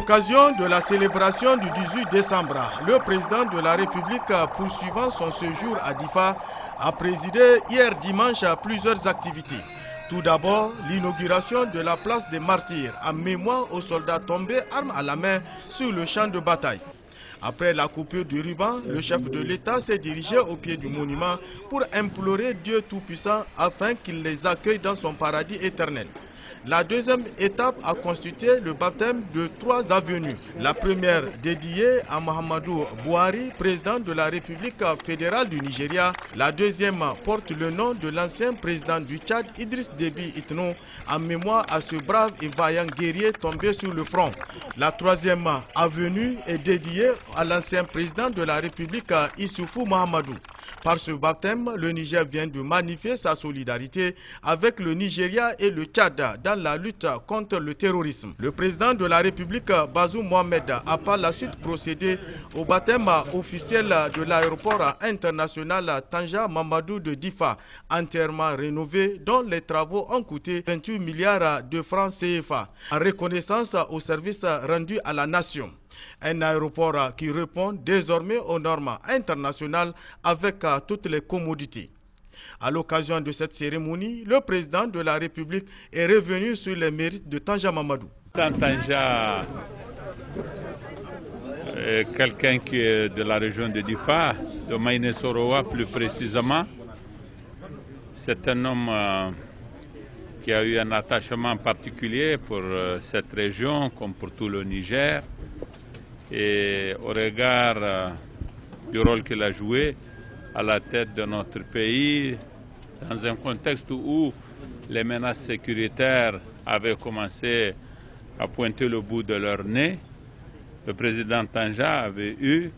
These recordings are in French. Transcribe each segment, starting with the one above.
l'occasion de la célébration du 18 décembre, le président de la République, poursuivant son séjour à Difa, a présidé hier dimanche plusieurs activités. Tout d'abord, l'inauguration de la place des martyrs en mémoire aux soldats tombés armes à la main sur le champ de bataille. Après la coupure du ruban, le chef de l'État s'est dirigé au pied du monument pour implorer Dieu Tout-Puissant afin qu'il les accueille dans son paradis éternel. La deuxième étape a constitué le baptême de trois avenues. La première dédiée à Mohamedou Bouhari, président de la République fédérale du Nigeria. La deuxième porte le nom de l'ancien président du Tchad, Idriss Déby Itno, en mémoire à ce brave et vaillant guerrier tombé sur le front. La troisième avenue est dédiée à l'ancien président de la République, Issoufou Mohamedou. Par ce baptême, le Niger vient de magnifier sa solidarité avec le Nigeria et le Tchad dans la lutte contre le terrorisme. Le président de la République, Bazou Mohamed, a par la suite procédé au baptême officiel de l'aéroport international Tanja Mamadou de Difa, entièrement rénové, dont les travaux ont coûté 28 milliards de francs CFA, en reconnaissance au service rendu à la nation. Un aéroport qui répond désormais aux normes internationales avec euh, toutes les commodités. À l'occasion de cette cérémonie, le président de la République est revenu sur les mérites de Tanja Mamadou. Tanja quelqu'un qui est de la région de Difa, de Maïne Soroa plus précisément. C'est un homme euh, qui a eu un attachement particulier pour euh, cette région comme pour tout le Niger et au regard euh, du rôle qu'il a joué à la tête de notre pays, dans un contexte où les menaces sécuritaires avaient commencé à pointer le bout de leur nez, le président Tanja avait eu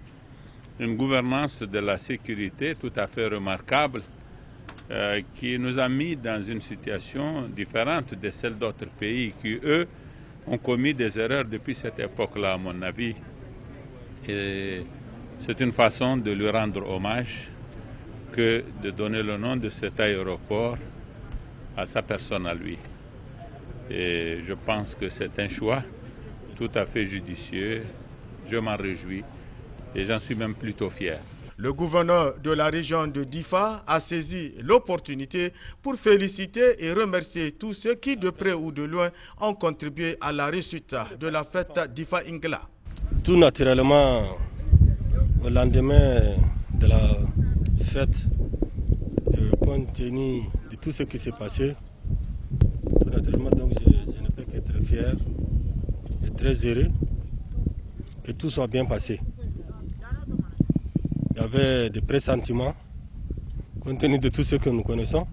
une gouvernance de la sécurité tout à fait remarquable euh, qui nous a mis dans une situation différente de celle d'autres pays qui, eux, ont commis des erreurs depuis cette époque-là, à mon avis. Et c'est une façon de lui rendre hommage que de donner le nom de cet aéroport à sa personne à lui. Et je pense que c'est un choix tout à fait judicieux. Je m'en réjouis et j'en suis même plutôt fier. Le gouverneur de la région de Difa a saisi l'opportunité pour féliciter et remercier tous ceux qui, de près ou de loin, ont contribué à la réussite de la fête Difa Ingla. Tout naturellement, au lendemain de la fête, compte tenu de tout ce qui s'est passé, tout naturellement, donc je, ne peux qu'être fier et très heureux que tout soit bien passé. Il y avait des pressentiments compte tenu de tout ce que nous connaissons,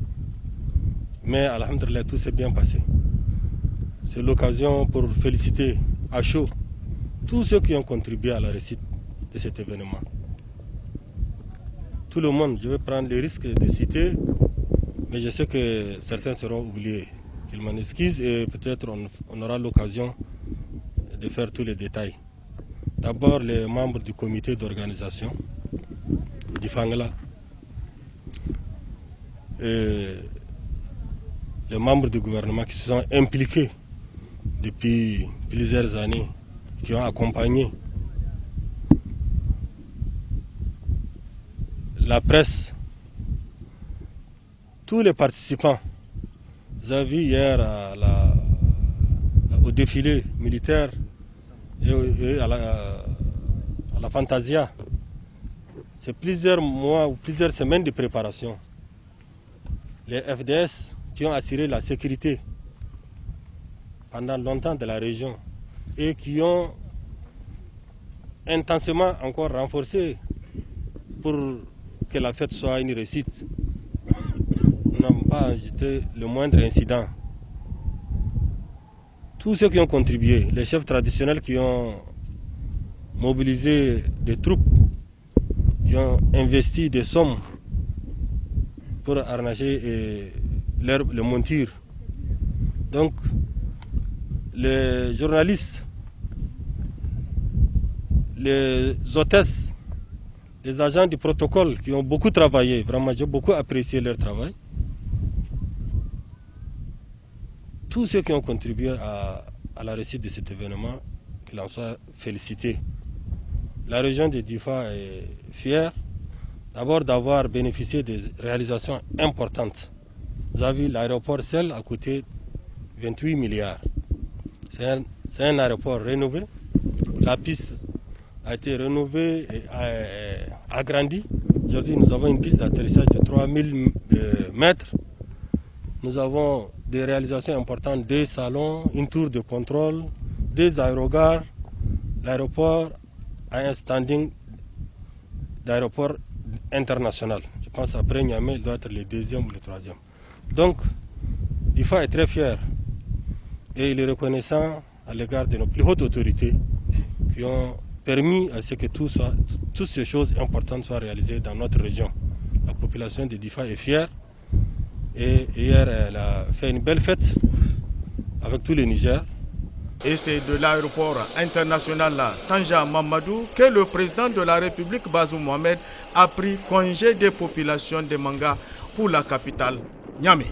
mais alhamdulillah, tout s'est bien passé. C'est l'occasion pour féliciter à chaud tous ceux qui ont contribué à la réussite de cet événement. Tout le monde, je vais prendre le risque de citer, mais je sais que certains seront oubliés. Qu'ils m'en excusent et peut-être on, on, aura l'occasion de faire tous les détails. D'abord, les membres du comité d'organisation du Fangla, et les membres du gouvernement qui se sont impliqués depuis plusieurs années qui ont accompagné la presse, tous les participants. Vous avez vu hier au défilé militaire et, à la Fantasia. C'est plusieurs mois ou plusieurs semaines de préparation. Les FDS qui ont assuré la sécurité pendant longtemps de la région et qui ont intensément encore renforcé pour que la fête soit une réussite. n'ont pas ajouté le moindre incident. Tous ceux qui ont contribué, les chefs traditionnels qui ont mobilisé des troupes, qui ont investi des sommes pour arnager les montures. Donc, les journalistes les hôtesses, les agents du protocole qui ont beaucoup travaillé, vraiment j'ai beaucoup apprécié leur travail. Tous ceux qui ont contribué à, la réussite de cet événement, qu'il en soit félicité. La région de Difa est fière d'abord d'avoir bénéficié des réalisations importantes. Vous avez vu, l'aéroport seul a coûté 28 milliards. C'est un, un, aéroport rénové. La piste a été rénovée et agrandie. Aujourd'hui, nous avons une piste d'atterrissage de 3000 euh, mètres. Nous avons des réalisations importantes, des salons, une tour de contrôle, des aérogares. L'aéroport a un standing d'aéroport international. Je pense après Niamey, il doit être le deuxième ou le troisième. Donc, DIFA est très fier et il est reconnaissant à l'égard de nos plus hautes autorités qui ont permis à ce que tout toutes ces choses importantes soient réalisées dans notre région. La population de DIFA est fière et hier elle a fait une belle fête avec tous les Niger. Et c'est de l'aéroport international Tanja Mamadou que le président de la République Bazoum Mohamed a pris congé des populations de Manga pour la capitale Niamey.